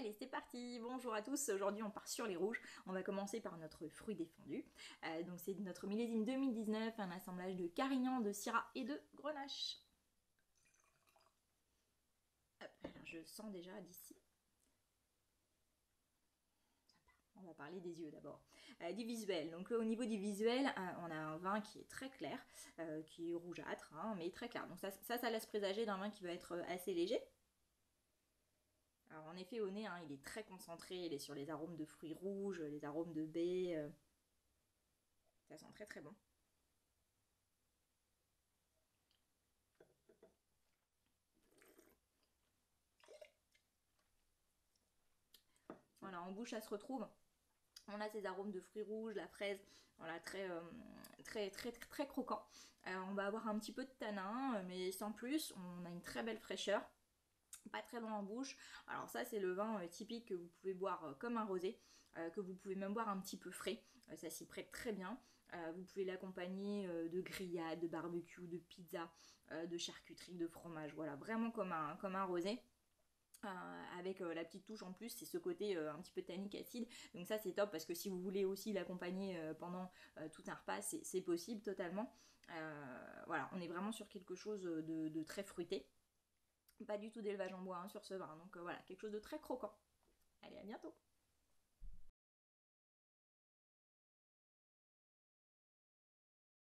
Allez, c'est parti Bonjour à tous, aujourd'hui on part sur les rouges. On va commencer par notre fruit défendu. Euh, donc c'est notre millésime 2019, un assemblage de carignan, de syrah et de grenache. je sens déjà d'ici. On va parler des yeux d'abord. Euh, du visuel. Donc au niveau du visuel, euh, on a un vin qui est très clair, qui est rougeâtre, hein, mais très clair. Donc ça, ça laisse présager d'un vin qui va être assez léger. Effet au nez, hein, il est très concentré, il est sur les arômes de fruits rouges, les arômes de baies. Euh. Ça sent très très bon. Voilà, en bouche, ça se retrouve. On a ces arômes de fruits rouges, la fraise, voilà, très, euh, très, très, très, croquant. Euh, on va avoir un petit peu de tanin, mais sans plus. On a une très belle fraîcheur pas très long en bouche. Alors ça c'est le vin euh, typique que vous pouvez boire euh, comme un rosé, euh, que vous pouvez même boire un petit peu frais, ça s'y prête très bien. vous pouvez l'accompagner de grillades, de barbecue, de pizza, de charcuterie, de fromage, voilà, vraiment comme un, comme un rosé. avec la petite touche en plus, c'est ce côté un petit peu tannique acide. Donc ça c'est top parce que si vous voulez aussi l'accompagner pendant tout un repas, c'est possible totalement. voilà, on est vraiment sur quelque chose de très fruité. Pas du tout d'élevage en bois hein, sur ce vin, donc euh, voilà, quelque chose de très croquant. Allez, à bientôt